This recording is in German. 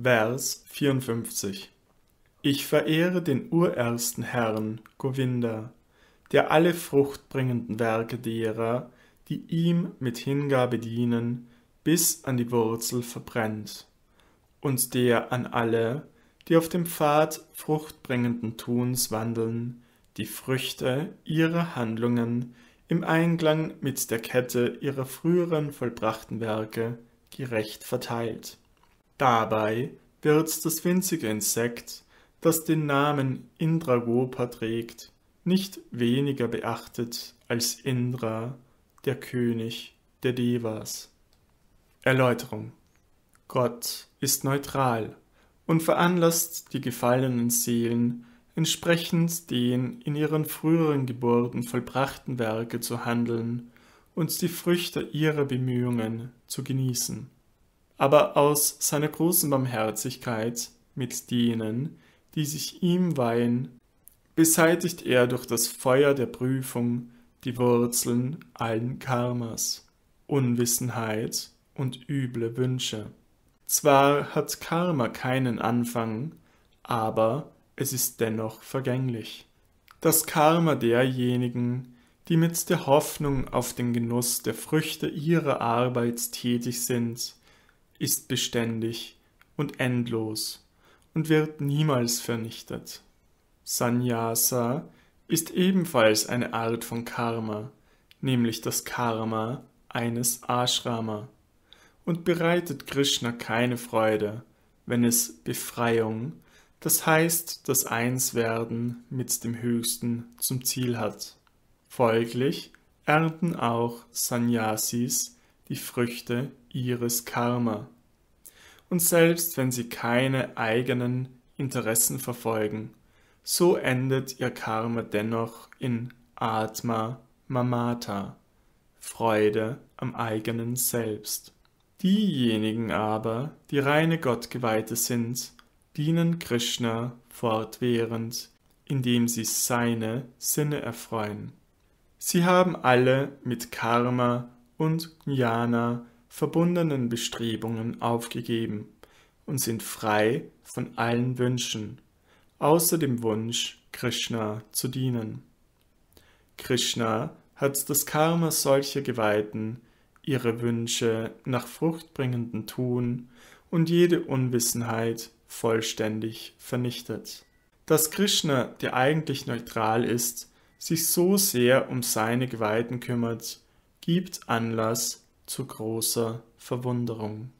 Vers 54 Ich verehre den urersten Herrn, Govinda, der alle fruchtbringenden Werke derer, die ihm mit Hingabe dienen, bis an die Wurzel verbrennt, und der an alle, die auf dem Pfad fruchtbringenden Tuns wandeln, die Früchte ihrer Handlungen im Einklang mit der Kette ihrer früheren vollbrachten Werke gerecht verteilt. Dabei wird das winzige Insekt, das den Namen Indragopa trägt, nicht weniger beachtet als Indra, der König der Devas. Erläuterung Gott ist neutral und veranlasst die gefallenen Seelen, entsprechend den in ihren früheren Geburten vollbrachten Werke zu handeln und die Früchte ihrer Bemühungen zu genießen. Aber aus seiner großen Barmherzigkeit mit denen, die sich ihm weihen, beseitigt er durch das Feuer der Prüfung die Wurzeln allen Karmas, Unwissenheit und üble Wünsche. Zwar hat Karma keinen Anfang, aber es ist dennoch vergänglich. Das Karma derjenigen, die mit der Hoffnung auf den Genuss der Früchte ihrer Arbeit tätig sind, ist beständig und endlos und wird niemals vernichtet. Sannyasa ist ebenfalls eine Art von Karma, nämlich das Karma eines Ashrama, und bereitet Krishna keine Freude, wenn es Befreiung, das heißt das Einswerden mit dem Höchsten zum Ziel hat. Folglich ernten auch Sannyasis die Früchte ihres Karma. Und selbst wenn sie keine eigenen Interessen verfolgen, so endet ihr Karma dennoch in Atma Mamata, Freude am eigenen Selbst. Diejenigen aber, die reine Gottgeweihte sind, dienen Krishna fortwährend, indem sie seine Sinne erfreuen. Sie haben alle mit Karma und Jnana verbundenen Bestrebungen aufgegeben und sind frei von allen Wünschen, außer dem Wunsch, Krishna zu dienen. Krishna hat das Karma solcher Geweihten, ihre Wünsche nach fruchtbringenden Tun und jede Unwissenheit vollständig vernichtet. Dass Krishna, der eigentlich neutral ist, sich so sehr um seine Geweihten kümmert, gibt Anlass zu großer Verwunderung.